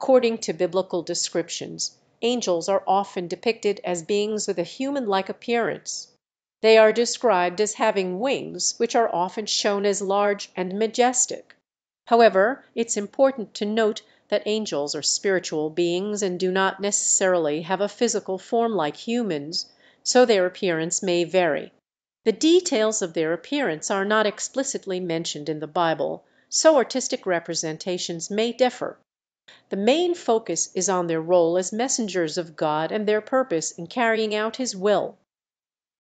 According to Biblical descriptions, angels are often depicted as beings with a human like appearance. They are described as having wings, which are often shown as large and majestic. However, it is important to note that angels are spiritual beings and do not necessarily have a physical form like humans, so their appearance may vary. The details of their appearance are not explicitly mentioned in the Bible, so artistic representations may differ. The main focus is on their role as messengers of God and their purpose in carrying out His will.